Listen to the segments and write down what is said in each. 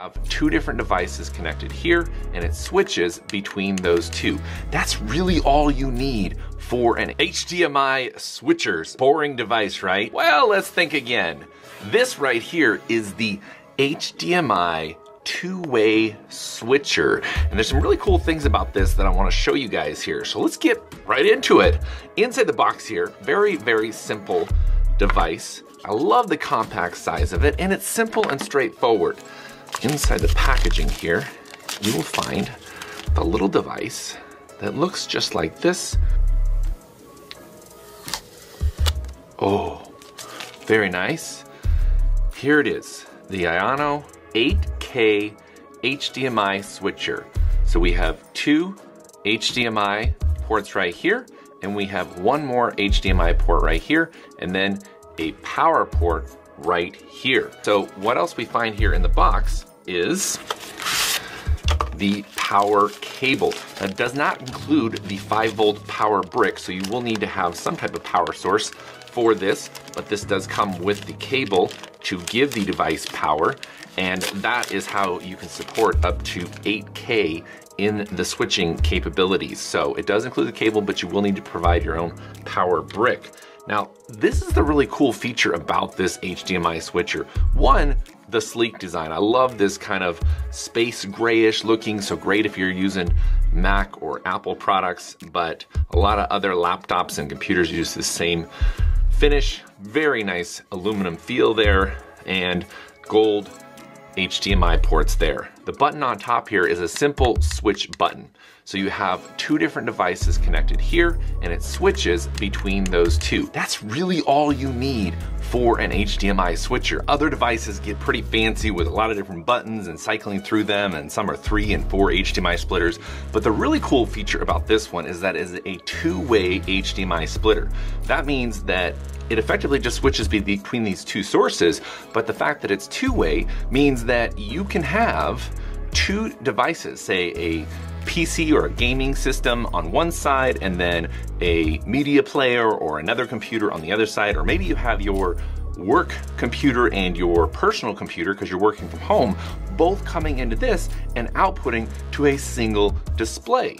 have two different devices connected here and it switches between those two. That's really all you need for an HDMI switchers. Boring device, right? Well, let's think again. This right here is the HDMI two-way switcher. And there's some really cool things about this that I wanna show you guys here. So let's get right into it. Inside the box here, very, very simple device. I love the compact size of it and it's simple and straightforward. Inside the packaging here, you will find the little device that looks just like this. Oh, very nice. Here it is, the Iono 8K HDMI switcher. So we have two HDMI ports right here, and we have one more HDMI port right here, and then a power port right here. So what else we find here in the box is the power cable. That does not include the 5 volt power brick, so you will need to have some type of power source for this, but this does come with the cable to give the device power, and that is how you can support up to 8K in the switching capabilities. So it does include the cable, but you will need to provide your own power brick. Now, this is the really cool feature about this HDMI switcher. One, the sleek design. I love this kind of space grayish looking, so great if you're using Mac or Apple products, but a lot of other laptops and computers use the same finish. Very nice aluminum feel there and gold HDMI ports there. The button on top here is a simple switch button. So you have two different devices connected here and it switches between those two. That's really all you need for an HDMI switcher. Other devices get pretty fancy with a lot of different buttons and cycling through them and some are three and four HDMI splitters. But the really cool feature about this one is that it is a two-way HDMI splitter. That means that it effectively just switches between these two sources, but the fact that it's two-way means that you can have two devices, say a PC or a gaming system on one side and then a media player or another computer on the other side, or maybe you have your work computer and your personal computer because you're working from home, both coming into this and outputting to a single display.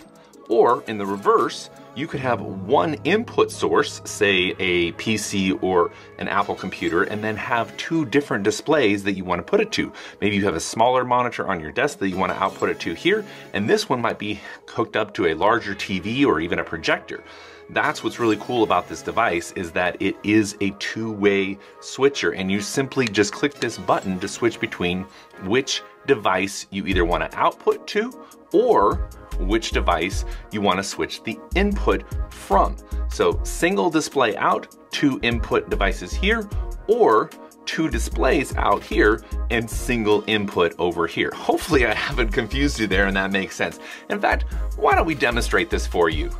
Or in the reverse, you could have one input source, say a PC or an Apple computer, and then have two different displays that you want to put it to. Maybe you have a smaller monitor on your desk that you want to output it to here, and this one might be hooked up to a larger TV or even a projector. That's what's really cool about this device is that it is a two-way switcher and you simply just click this button to switch between which device you either want to output to or which device you want to switch the input from. So single display out, two input devices here, or two displays out here and single input over here. Hopefully I haven't confused you there and that makes sense. In fact, why don't we demonstrate this for you?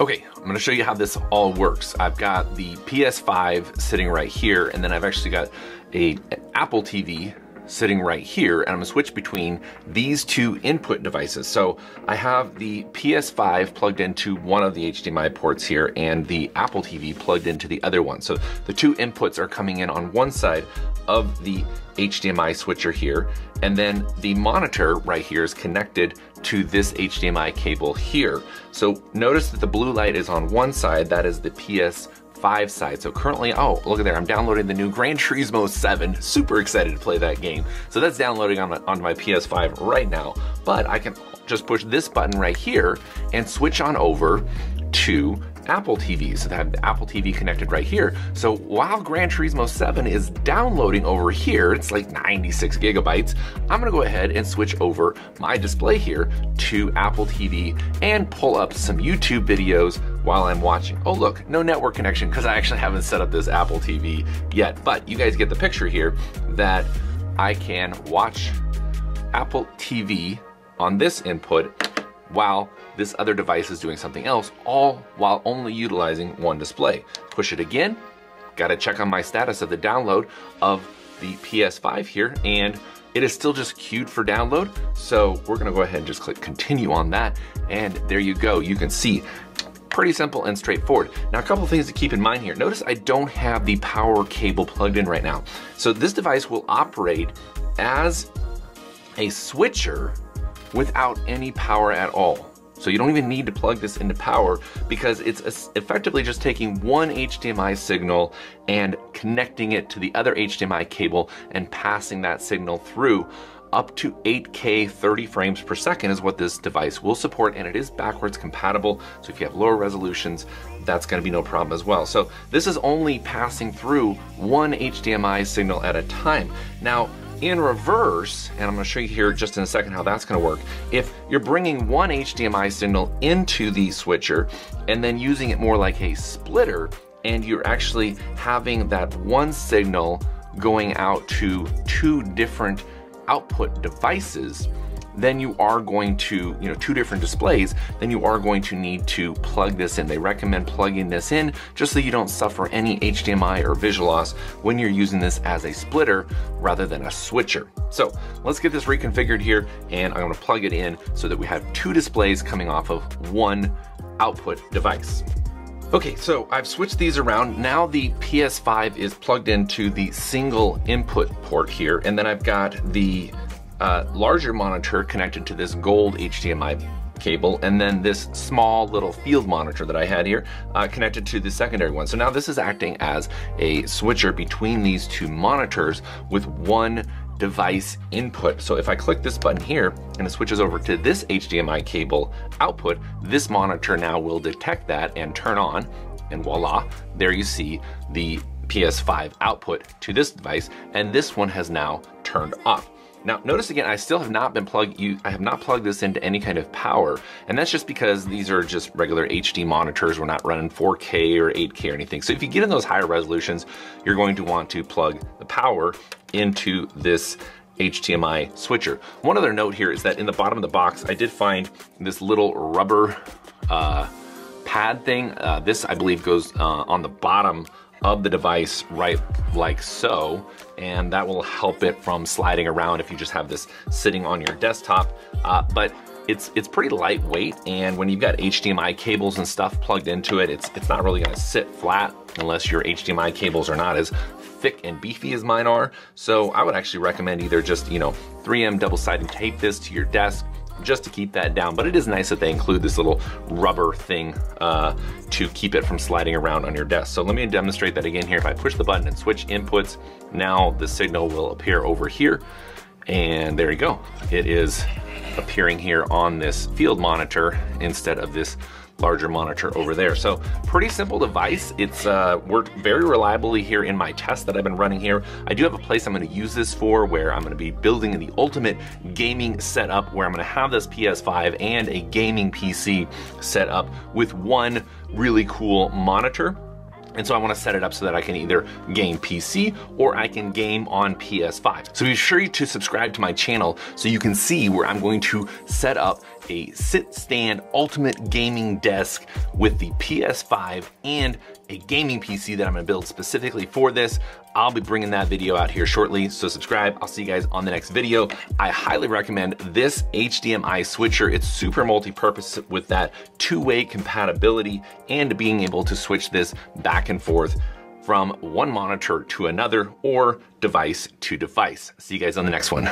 Okay, I'm gonna show you how this all works. I've got the PS5 sitting right here and then I've actually got a Apple TV sitting right here and I'm gonna switch between these two input devices. So I have the PS5 plugged into one of the HDMI ports here and the Apple TV plugged into the other one. So the two inputs are coming in on one side of the HDMI switcher here and then the monitor right here is connected to this HDMI cable here. So notice that the blue light is on one side, that is the PS 5 side. So currently, oh, look at there, I'm downloading the new Gran Turismo 7. Super excited to play that game. So that's downloading on my, my PS5 right now, but I can just push this button right here and switch on over to Apple TV. So I have Apple TV connected right here. So while Gran Turismo 7 is downloading over here, it's like 96 gigabytes, I'm gonna go ahead and switch over my display here to Apple TV and pull up some YouTube videos while I'm watching. Oh look, no network connection because I actually haven't set up this Apple TV yet, but you guys get the picture here that I can watch Apple TV on this input while this other device is doing something else, all while only utilizing one display. Push it again, gotta check on my status of the download of the PS5 here, and it is still just queued for download. So we're gonna go ahead and just click continue on that. And there you go, you can see pretty simple and straightforward. Now, a couple things to keep in mind here. Notice I don't have the power cable plugged in right now. So this device will operate as a switcher without any power at all. So you don't even need to plug this into power because it's effectively just taking one HDMI signal and connecting it to the other HDMI cable and passing that signal through up to 8K 30 frames per second is what this device will support and it is backwards compatible. So if you have lower resolutions, that's gonna be no problem as well. So this is only passing through one HDMI signal at a time. Now, in reverse, and I'm gonna show you here just in a second how that's gonna work, if you're bringing one HDMI signal into the switcher and then using it more like a splitter, and you're actually having that one signal going out to two different output devices, then you are going to, you know, two different displays, then you are going to need to plug this in. They recommend plugging this in just so you don't suffer any HDMI or visual loss when you're using this as a splitter rather than a switcher. So let's get this reconfigured here and I'm gonna plug it in so that we have two displays coming off of one output device. Okay, so I've switched these around. Now the PS5 is plugged into the single input port here, and then I've got the uh, larger monitor connected to this gold HDMI cable and then this small little field monitor that I had here uh, connected to the secondary one. So now this is acting as a switcher between these two monitors with one device input. So if I click this button here and it switches over to this HDMI cable output, this monitor now will detect that and turn on and voila, there you see the PS5 output to this device and this one has now turned off. Now notice again, I still have not been plugged, you, I have not plugged this into any kind of power, and that's just because these are just regular HD monitors. We're not running 4K or 8K or anything. So if you get in those higher resolutions, you're going to want to plug the power into this HDMI switcher. One other note here is that in the bottom of the box, I did find this little rubber uh, pad thing. Uh, this, I believe, goes uh, on the bottom of the device right like so, and that will help it from sliding around if you just have this sitting on your desktop. Uh, but it's it's pretty lightweight, and when you've got HDMI cables and stuff plugged into it, it's it's not really gonna sit flat unless your HDMI cables are not as thick and beefy as mine are. So I would actually recommend either just, you know, 3M double-sided tape this to your desk just to keep that down. But it is nice that they include this little rubber thing uh, to keep it from sliding around on your desk. So let me demonstrate that again here. If I push the button and switch inputs, now the signal will appear over here. And there you go. It is appearing here on this field monitor instead of this larger monitor over there. So pretty simple device. It's uh, worked very reliably here in my test that I've been running here. I do have a place I'm gonna use this for where I'm gonna be building the ultimate gaming setup where I'm gonna have this PS5 and a gaming PC set up with one really cool monitor and so I wanna set it up so that I can either game PC or I can game on PS5. So be sure to subscribe to my channel so you can see where I'm going to set up a sit stand ultimate gaming desk with the PS5 and a gaming PC that I'm gonna build specifically for this. I'll be bringing that video out here shortly, so subscribe. I'll see you guys on the next video. I highly recommend this HDMI switcher. It's super multi-purpose with that two-way compatibility and being able to switch this back and forth from one monitor to another or device to device. See you guys on the next one.